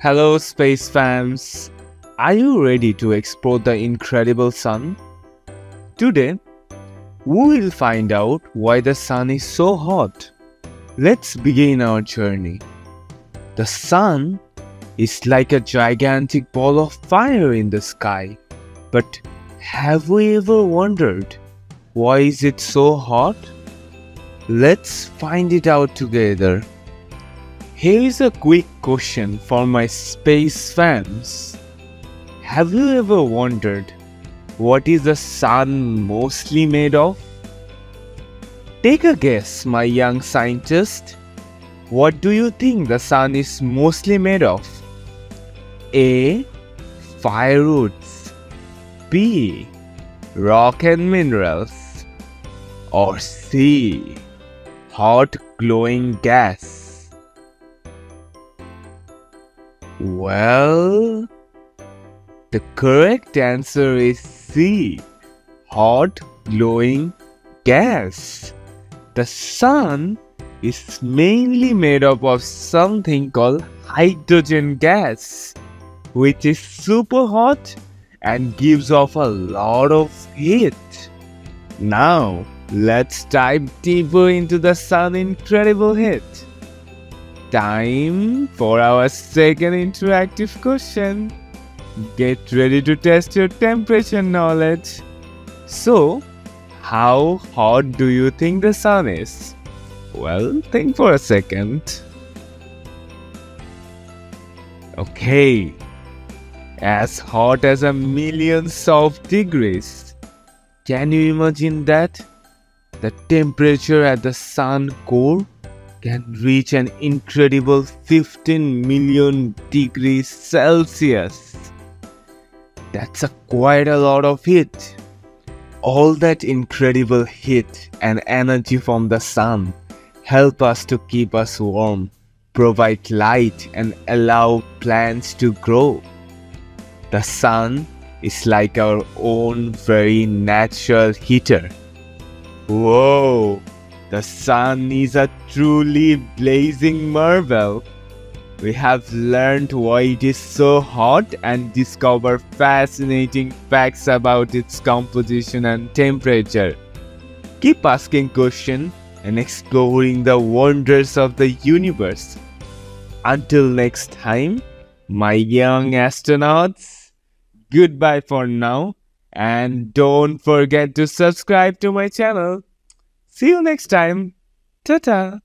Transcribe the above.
Hello, space fans. Are you ready to explore the incredible sun? Today, we will find out why the sun is so hot. Let's begin our journey. The sun is like a gigantic ball of fire in the sky. But have we ever wondered why is it so hot? Let's find it out together. Here is a quick question for my space fans. Have you ever wondered what is the sun mostly made of? Take a guess, my young scientist. What do you think the sun is mostly made of? A. Firewoods B. Rock and minerals or C. Hot glowing gas Well, the correct answer is C. Hot glowing gas. The sun is mainly made up of something called hydrogen gas, which is super hot and gives off a lot of heat. Now, let's dive deeper into the sun's incredible heat. Time for our second interactive question. Get ready to test your temperature knowledge. So, how hot do you think the sun is? Well, think for a second. Okay, as hot as a million of degrees. Can you imagine that? The temperature at the sun core can reach an incredible 15 million degrees Celsius. That's a quite a lot of heat. All that incredible heat and energy from the sun help us to keep us warm, provide light and allow plants to grow. The sun is like our own very natural heater. Whoa! The sun is a truly blazing marvel. We have learned why it is so hot and discovered fascinating facts about its composition and temperature. Keep asking questions and exploring the wonders of the universe. Until next time, my young astronauts, goodbye for now and don't forget to subscribe to my channel. See you next time. Ta ta.